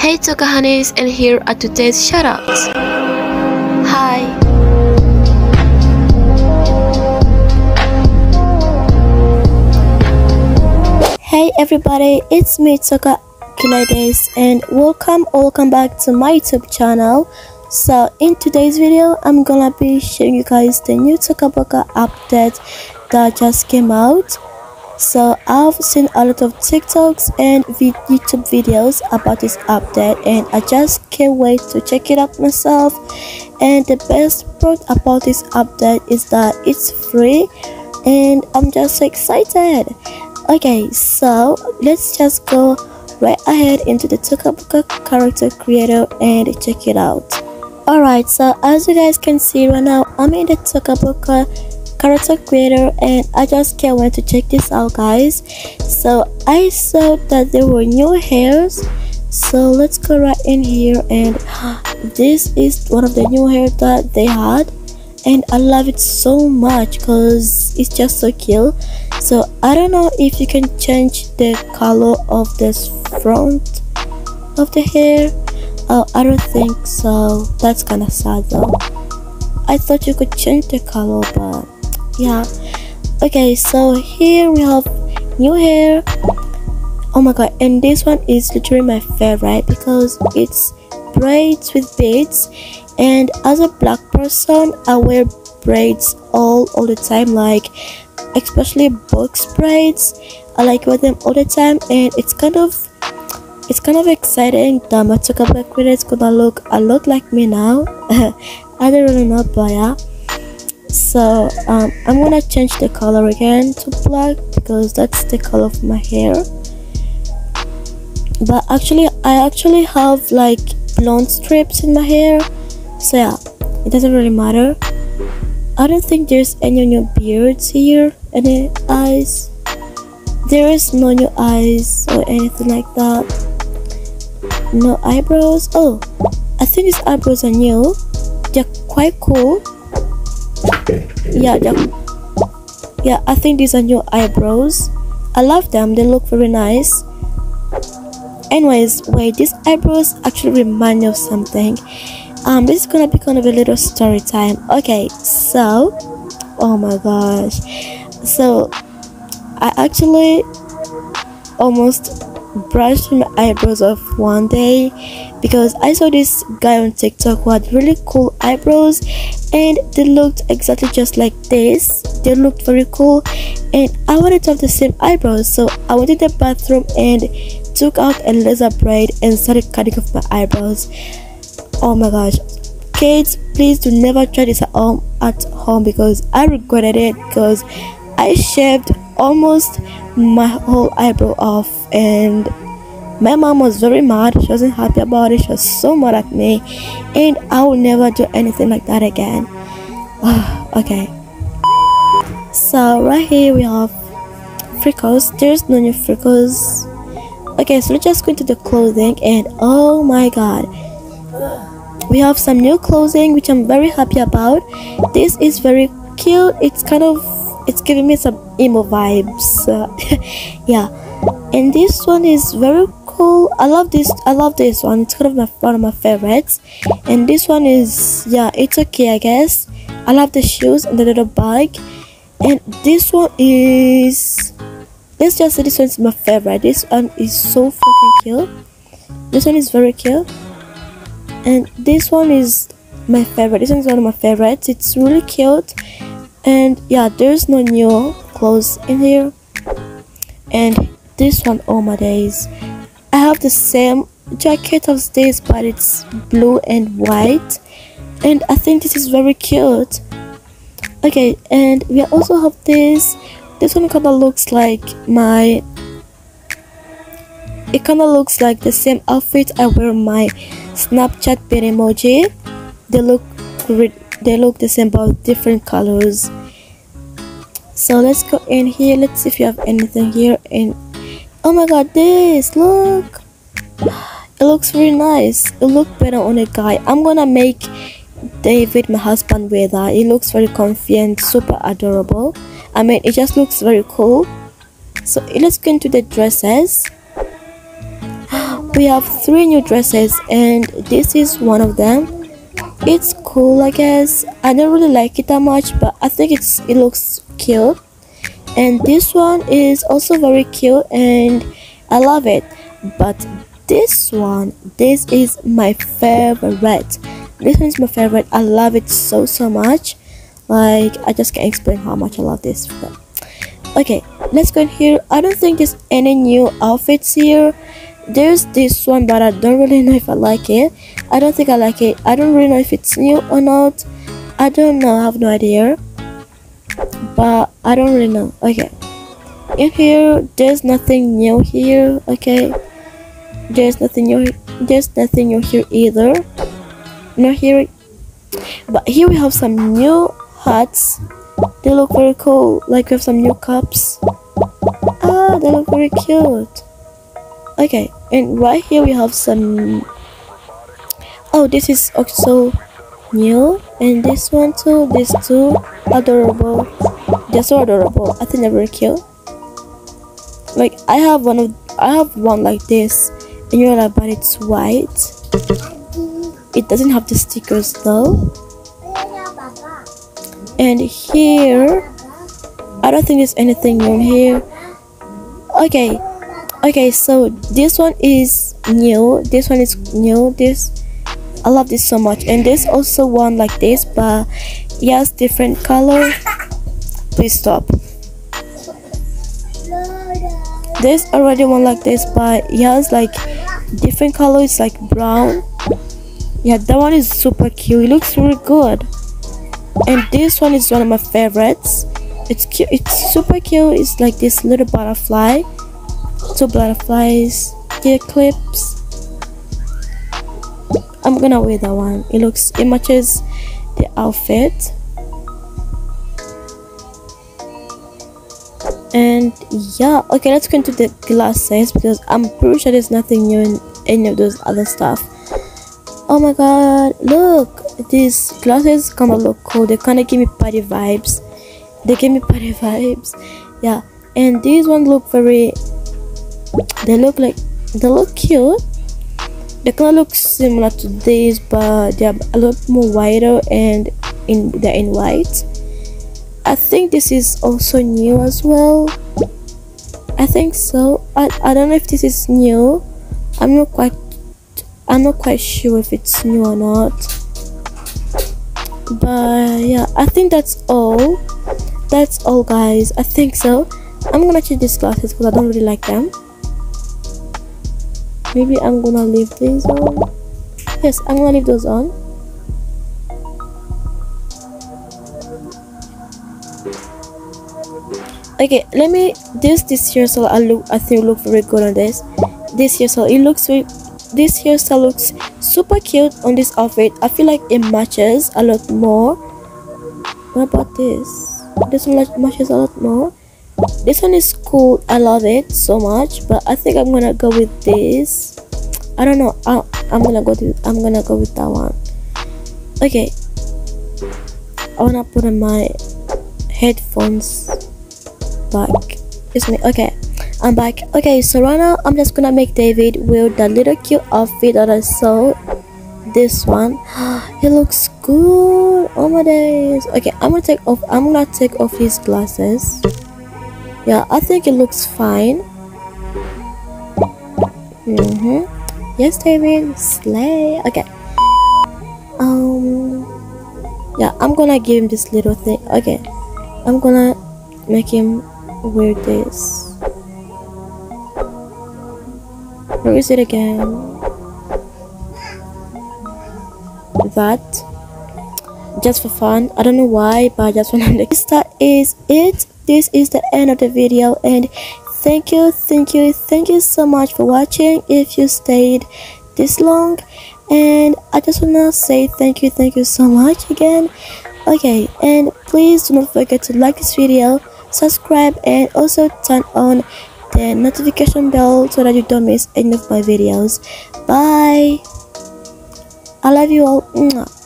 Hey Toca Honeys and here are today's shoutouts. Hi. Hey everybody, it's me Toca Gladys and welcome welcome back to my YouTube channel. So in today's video, I'm gonna be showing you guys the new Toca Boca update that just came out so i've seen a lot of tiktoks and youtube videos about this update and i just can't wait to check it out myself. And the best part about this update is that it's free and i'm just so excited. Okay so let's just go right ahead into the Toca Boca character creator and check it out. Alright so as you guys can see right now i'm in the Toca Boca character creator and I just can't wait to check this out guys. So I saw that there were new hairs. So let's go right in here and this is one of the new hair that they had and I love it so much because it's just so cute. So I don't know if you can change the color of this front of the hair. Oh I don't think so. That's kind of sad though. I thought you could change the color but yeah. Okay so here we have new hair. Oh my god and this one is literally my favorite because it's braids with beads. And as a black person i wear braids all all the time like especially box braids. I like wear them all the time and it's kind of it's kind of exciting that my with it's gonna look a lot like me now. I don't really know but yeah so um, I'm gonna change the color again to black because that's the color of my hair. But actually I actually have like blonde strips in my hair. So yeah it doesn't really matter. I don't think there's any new beards here any eyes. There is no new eyes or anything like that. No eyebrows. Oh I think these eyebrows are new. They're quite cool yeah yeah. I think these are new eyebrows. I love them. They look very nice. Anyways wait these eyebrows actually remind me of something. Um this is gonna be kind of a little story time. Okay so oh my gosh. So i actually almost brushed my eyebrows off one day because I saw this guy on TikTok who had really cool eyebrows and they looked exactly just like this. They looked very cool and I wanted to have the same eyebrows so I went to the bathroom and took out a laser braid and started cutting off my eyebrows. Oh my gosh. Kids, please do never try this at home at home because I regretted it because I shaved almost my whole eyebrow off and my mom was very mad. She wasn't happy about it. She was so mad at me and i will never do anything like that again. Okay. So right here we have freckles. There's no new freckles. Okay so let's just go into the clothing and oh my god. We have some new clothing which i'm very happy about. This is very cute. It's kind of it's giving me some emo vibes. Uh, yeah. And this one is very cool. I love this i love this one. It's kind of my one of my favorites. And this one is yeah it's okay i guess. I love the shoes and the little bag and this one is let's just say this one's my favorite. This one is so fucking cute. This one is very cute. And this one is my favorite. This one is one of my favorites. It's really cute and yeah there's no new clothes in here. And this one oh my days. I have the same jacket of this but it's blue and white. And i think this is very cute. Okay and we also have this. This one kind of looks like my it kind of looks like the same outfit i wear my snapchat pin emoji. They look they look the same but different colors. So let's go in here. Let's see if you have anything here. And oh my god this look. It looks very nice. It looks better on a guy. I'm gonna make david my husband wear that. It looks very comfy and super adorable. I mean it just looks very cool. So let's go into the dresses. We have three new dresses and this is one of them. It's cool i guess. I don't really like it that much but i think it's it looks cute. And this one is also very cute and i love it. But this one this is my favorite. This one is my favorite. I love it so so much. Like i just can't explain how much i love this. Okay let's go in here. I don't think there's any new outfits here. There's this one but i don't really know if i like it i don't think i like it. I don't really know if it's new or not. I don't know i have no idea. But i don't really know. Okay. In here there's nothing new here okay? There's nothing new there's nothing new here either. Not here. But here we have some new hats. They look very cool. Like we have some new cups. Ah they look very cute. Okay and right here we have some oh this is also new and this one too these two adorable. They're so adorable. I think they're very cute. Like i have one of i have one like this and you're like but it's white. It doesn't have the stickers though. And here I don't think there's anything new here. Okay. Okay so this one is new. This one is new. This I love this so much. And there's also one like this but yes different color. Please stop. There's already one like this but yes like different color. It's like brown. Yeah that one is super cute. It looks really good. And this one is one of my favorites. It's cute it's super cute. It's like this little butterfly. Two butterflies ear clips i'm gonna wear that one. It looks it matches the outfit. And yeah okay let's go into the glasses because i'm pretty sure there's nothing new in any of those other stuff. Oh my god look these glasses kind of look cool. They kind of give me party vibes. They give me party vibes. Yeah and these ones look very they look like they look cute they kind of look similar to these but they're a lot more wider and in they're in white I think this is also new as well. I think so. I, I don't know if this is new. I'm not quite I'm not quite sure if it's new or not. But yeah, I think that's all. That's all guys. I think so. I'm gonna change these glasses because I don't really like them. Maybe I'm gonna leave these on. Yes, I'm gonna leave those on. okay let me this this hairstyle i look i think look very good on this. This hairstyle it looks very this hairstyle looks super cute on this outfit. I feel like it matches a lot more. What about this? This one matches a lot more this one is cool. I love it so much but i think i'm gonna go with this. I don't know. I, i'm gonna go to i'm gonna go with that one. Okay. I wanna put on my headphones back. It's me. Okay. I'm back. Okay so right now i'm just gonna make david wear the little cute outfit that i saw. This one. He looks good oh my days. Okay i'm gonna take off i'm gonna take off his glasses yeah i think it looks fine mm-hmm yes david slay okay um yeah i'm gonna give him this little thing okay i'm gonna make him wear this. Where is it again? That. Just for fun. I don't know why, but I just to like that is it. This is the end of the video and thank you, thank you, thank you so much for watching if you stayed this long. And I just wanna say thank you, thank you so much again. Okay, and please do not forget to like this video subscribe and also turn on the notification bell so that you don't miss any of my videos. Bye. I love you all